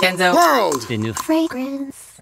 Kenzo. World! The new Fragrance.